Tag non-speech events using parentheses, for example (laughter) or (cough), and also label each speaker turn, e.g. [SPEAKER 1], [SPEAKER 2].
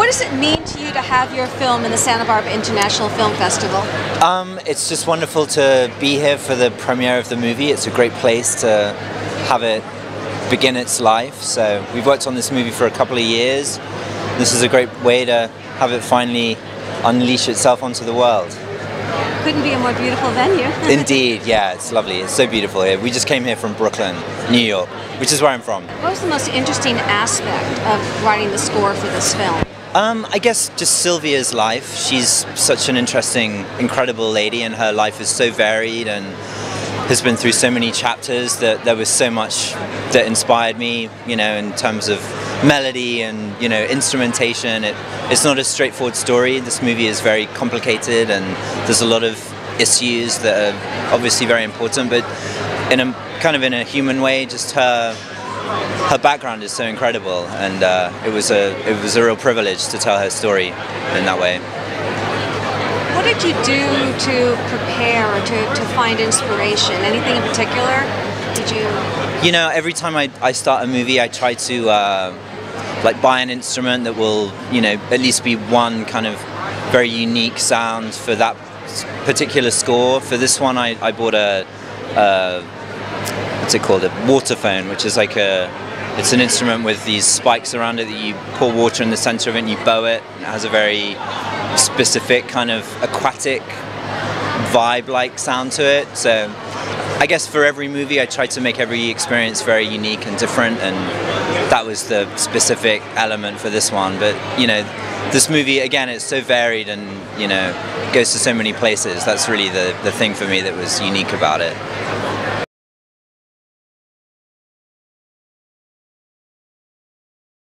[SPEAKER 1] What does it mean to you to have your film in the Santa Barbara International Film Festival?
[SPEAKER 2] Um, it's just wonderful to be here for the premiere of the movie. It's a great place to have it begin its life. So we've worked on this movie for a couple of years. This is a great way to have it finally unleash itself onto the world.
[SPEAKER 1] Couldn't be a more beautiful venue. (laughs)
[SPEAKER 2] Indeed, yeah, it's lovely. It's so beautiful here. We just came here from Brooklyn, New York, which is where I'm from.
[SPEAKER 1] What was the most interesting aspect of writing the score for this film?
[SPEAKER 2] Um, I guess just Sylvia's life. She's such an interesting, incredible lady, and her life is so varied and has been through so many chapters that there was so much that inspired me, you know, in terms of melody and, you know, instrumentation. It, it's not a straightforward story. This movie is very complicated and there's a lot of issues that are obviously very important, but in a kind of in a human way, just her her background is so incredible, and uh, it was a it was a real privilege to tell her story in that way.
[SPEAKER 1] What did you do to prepare or to, to find inspiration? Anything in particular? Did you?
[SPEAKER 2] You know, every time I, I start a movie, I try to uh, like buy an instrument that will, you know, at least be one kind of very unique sound for that particular score. For this one, I, I bought a, a what's it called? A waterphone, which is like a it's an instrument with these spikes around it that you pour water in the center of it and you bow it. It has a very specific kind of aquatic vibe-like sound to it. So I guess for every movie I tried to make every experience very unique and different and that was the specific element for this one. But you know, this movie again it's so varied and you know goes to so many places. That's really the, the thing for me that was unique about it.